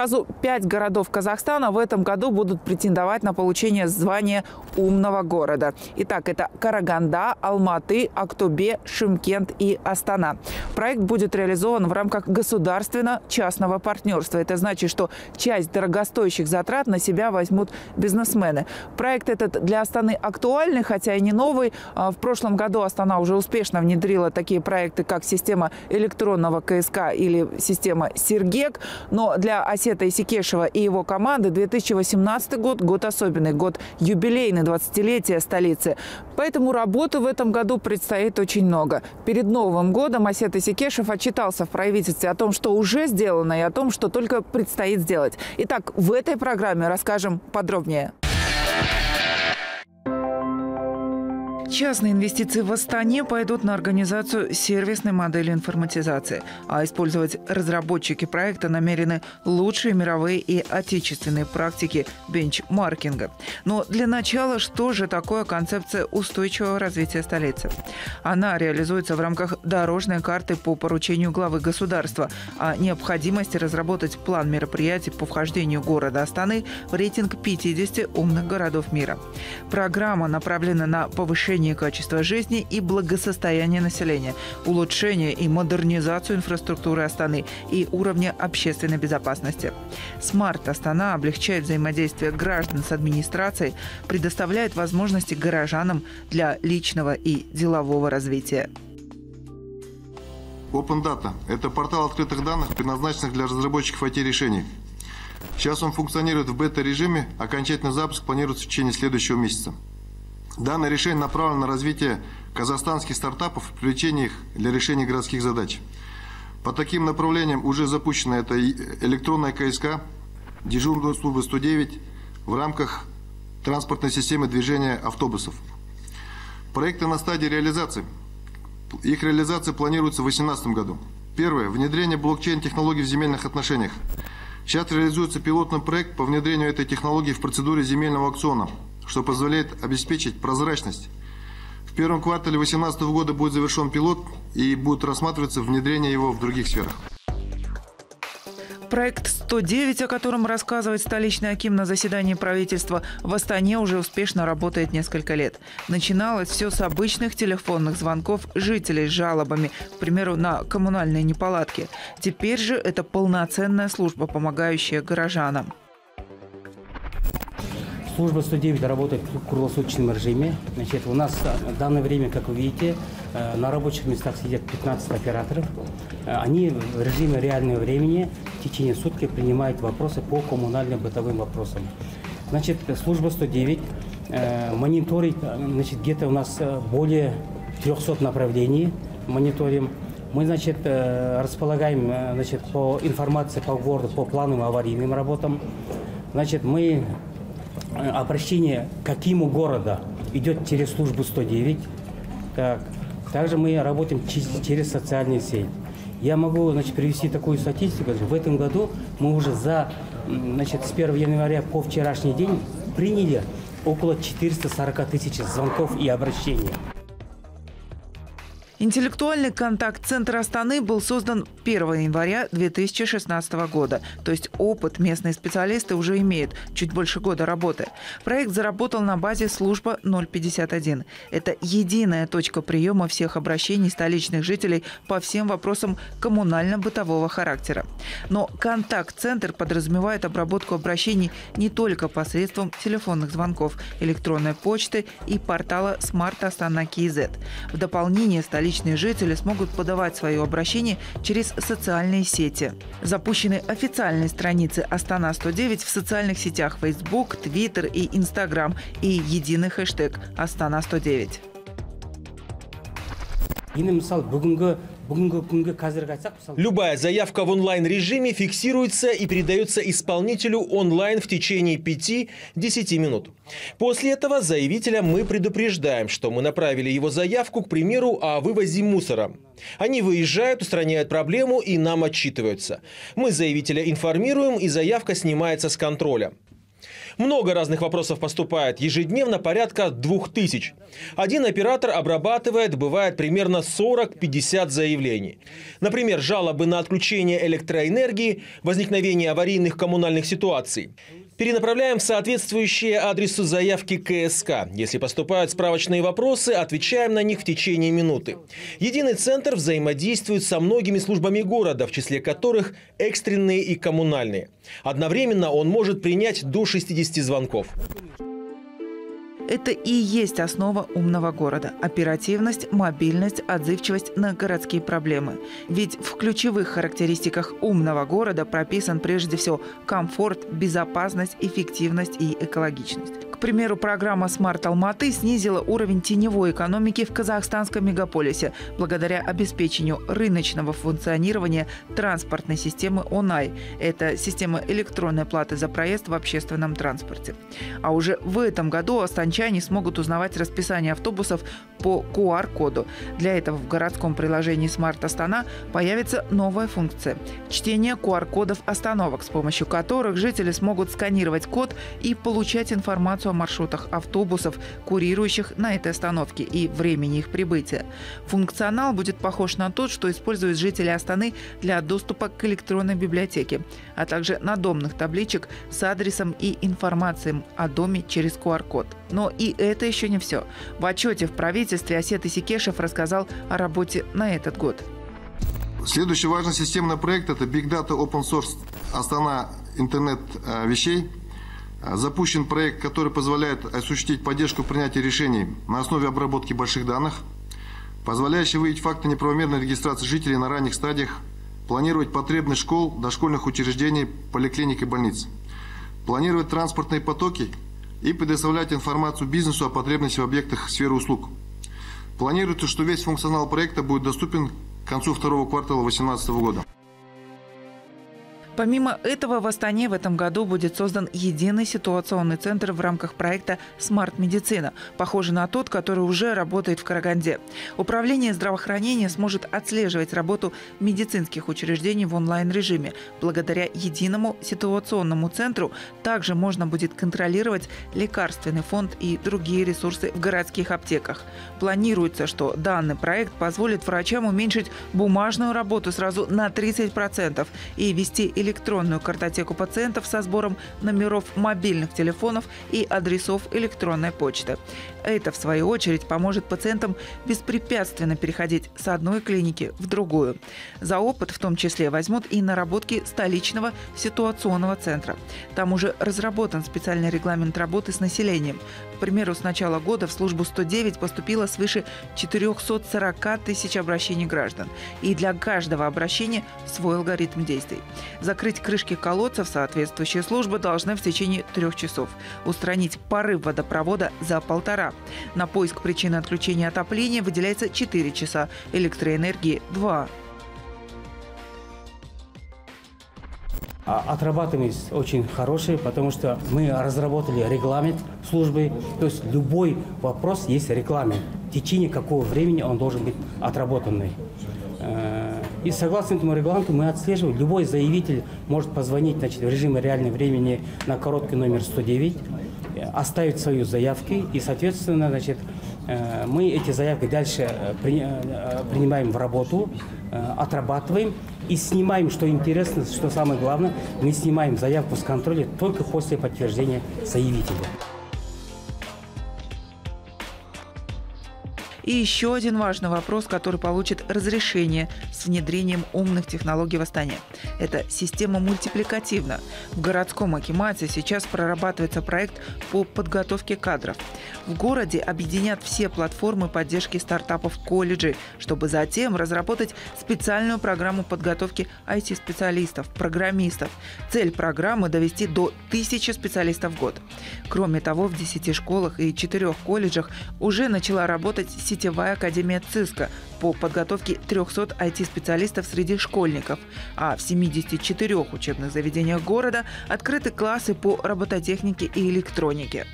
Сразу пять городов Казахстана в этом году будут претендовать на получение звания умного города. Итак, это Караганда, Алматы, Актобе, Шимкент и Астана. Проект будет реализован в рамках государственно-частного партнерства. Это значит, что часть дорогостоящих затрат на себя возьмут бизнесмены. Проект этот для Астаны актуальный, хотя и не новый. А в прошлом году Астана уже успешно внедрила такие проекты, как система электронного КСК или система Сергек. Но для Осета Исикешева и его команды 2018 год – год особенный, год юбилейный, 20-летие столицы. Поэтому работы в этом году предстоит очень много. Перед Новым годом Осет Исикешев отчитался в правительстве о том, что уже сделано, и о том, что только предстоит сделать. Итак, в этой программе расскажем подробнее. Частные инвестиции в Астане пойдут на организацию сервисной модели информатизации, а использовать разработчики проекта намерены лучшие мировые и отечественные практики бенчмаркинга. Но для начала, что же такое концепция устойчивого развития столицы? Она реализуется в рамках дорожной карты по поручению главы государства о необходимости разработать план мероприятий по вхождению города Астаны в рейтинг 50 умных городов мира. Программа направлена на повышение повышение качества жизни и благосостояния населения, улучшение и модернизацию инфраструктуры Астаны и уровня общественной безопасности. Смарт Астана облегчает взаимодействие граждан с администрацией, предоставляет возможности горожанам для личного и делового развития. Open Data – это портал открытых данных, предназначенных для разработчиков IT-решений. Сейчас он функционирует в бета-режиме, окончательный запуск планируется в течение следующего месяца. Данное решение направлено на развитие казахстанских стартапов и их для решения городских задач. По таким направлениям уже запущена это электронная КСК, дежурная служба 109 в рамках транспортной системы движения автобусов. Проекты на стадии реализации. Их реализация планируется в 2018 году. Первое. Внедрение блокчейн-технологий в земельных отношениях. Сейчас реализуется пилотный проект по внедрению этой технологии в процедуре земельного аукциона – что позволяет обеспечить прозрачность. В первом квартале 2018 года будет завершен пилот и будет рассматриваться внедрение его в других сферах. Проект 109, о котором рассказывает столичный Аким на заседании правительства, в Астане уже успешно работает несколько лет. Начиналось все с обычных телефонных звонков жителей с жалобами, к примеру, на коммунальные неполадки. Теперь же это полноценная служба, помогающая горожанам. Служба 109 работает в круглосуточном режиме. Значит, у нас в данное время, как вы видите, э, на рабочих местах сидят 15 операторов. Э, они в режиме реального времени в течение сутки принимают вопросы по коммунальным бытовым вопросам. Значит, служба 109 э, мониторит, значит, где-то у нас более 300 направлений мониторим. Мы, значит, располагаем, значит, по информации по городу, по плановым аварийным работам. Значит, мы Э, обращение к какому города идет через службу 109. Так. Также мы работаем через социальные сети. Я могу значит, привести такую статистику. В этом году мы уже за, значит, с 1 января по вчерашний день приняли около 440 тысяч звонков и обращений. Интеллектуальный контакт-центр Астаны был создан 1 января 2016 года. То есть опыт местные специалисты уже имеют, чуть больше года работы. Проект заработал на базе служба 051. Это единая точка приема всех обращений столичных жителей по всем вопросам коммунально-бытового характера. Но контакт-центр подразумевает обработку обращений не только посредством телефонных звонков, электронной почты и портала Smart Астана KZ. В дополнение столичные столичные жители смогут подавать свое обращение через социальные сети. Запущены официальные страницы «Астана-109» в социальных сетях Facebook, Twitter и Instagram и единый хэштег «Астана-109». Любая заявка в онлайн-режиме фиксируется и передается исполнителю онлайн в течение 5-10 минут. После этого заявителя мы предупреждаем, что мы направили его заявку, к примеру, о вывозе мусора. Они выезжают, устраняют проблему и нам отчитываются. Мы заявителя информируем, и заявка снимается с контроля. Много разных вопросов поступает. Ежедневно порядка двух тысяч. Один оператор обрабатывает, бывает, примерно 40-50 заявлений. Например, жалобы на отключение электроэнергии, возникновение аварийных коммунальных ситуаций. Перенаправляем в соответствующие адресу заявки КСК. Если поступают справочные вопросы, отвечаем на них в течение минуты. Единый центр взаимодействует со многими службами города, в числе которых экстренные и коммунальные. Одновременно он может принять до 60 звонков. Это и есть основа умного города – оперативность, мобильность, отзывчивость на городские проблемы. Ведь в ключевых характеристиках умного города прописан прежде всего комфорт, безопасность, эффективность и экологичность примеру, программа «Смарт Алматы» снизила уровень теневой экономики в казахстанском мегаполисе благодаря обеспечению рыночного функционирования транспортной системы ОНАЙ. Это система электронной платы за проезд в общественном транспорте. А уже в этом году останчане смогут узнавать расписание автобусов по QR-коду. Для этого в городском приложении «Смарт Астана» появится новая функция – чтение QR-кодов остановок, с помощью которых жители смогут сканировать код и получать информацию о маршрутах автобусов, курирующих на этой остановке и времени их прибытия. Функционал будет похож на тот, что используют жители Астаны для доступа к электронной библиотеке, а также надомных табличек с адресом и информацией о доме через QR-код. Но и это еще не все. В отчете в правительстве Осет Исикешев рассказал о работе на этот год. Следующий важный системный проект – это Big Data Open Source Астана интернет э, вещей – Запущен проект, который позволяет осуществить поддержку принятия решений на основе обработки больших данных, позволяющий выявить факты неправомерной регистрации жителей на ранних стадиях, планировать потребность школ, дошкольных учреждений, поликлиник и больниц, планировать транспортные потоки и предоставлять информацию бизнесу о потребности в объектах сферы услуг. Планируется, что весь функционал проекта будет доступен к концу второго квартала 2018 года. Помимо этого, в Астане в этом году будет создан единый ситуационный центр в рамках проекта «Смарт-медицина», похожий на тот, который уже работает в Караганде. Управление здравоохранения сможет отслеживать работу медицинских учреждений в онлайн-режиме. Благодаря единому ситуационному центру также можно будет контролировать лекарственный фонд и другие ресурсы в городских аптеках. Планируется, что данный проект позволит врачам уменьшить бумажную работу сразу на 30% и вести электронные электронную картотеку пациентов со сбором номеров мобильных телефонов и адресов электронной почты. Это, в свою очередь, поможет пациентам беспрепятственно переходить с одной клиники в другую. За опыт в том числе возьмут и наработки столичного ситуационного центра. Там уже разработан специальный регламент работы с населением. К примеру, с начала года в службу 109 поступило свыше 440 тысяч обращений граждан. И для каждого обращения свой алгоритм действий. Закрыть крышки колодцев соответствующие службы должны в течение трех часов. Устранить порыв водопровода за полтора на поиск причины отключения отопления выделяется 4 часа, электроэнергии – 2. А отрабатываемость очень хорошая, потому что мы разработали регламент службы. То есть любой вопрос есть регламент. В течение какого времени он должен быть отработанный. И согласно этому регламенту мы отслеживаем. Любой заявитель может позвонить значит, в режиме реального времени на короткий номер 109 оставить свою заявки и, соответственно, значит, э, мы эти заявки дальше э, э, принимаем в работу, отрабатываем и снимаем, что интересно, что самое главное, мы снимаем заявку с контроля только после подтверждения заявителя. И еще один важный вопрос, который получит разрешение с внедрением умных технологий в Астане. Это система мультипликативна. В городском Акимате сейчас прорабатывается проект по подготовке кадров. В городе объединят все платформы поддержки стартапов колледжей, чтобы затем разработать специальную программу подготовки IT-специалистов, программистов. Цель программы – довести до тысячи специалистов в год. Кроме того, в 10 школах и 4 колледжах уже начала работать сеть сетевая академия ЦИСКа по подготовке 300 IT-специалистов среди школьников, а в 74 учебных заведениях города открыты классы по робототехнике и электронике.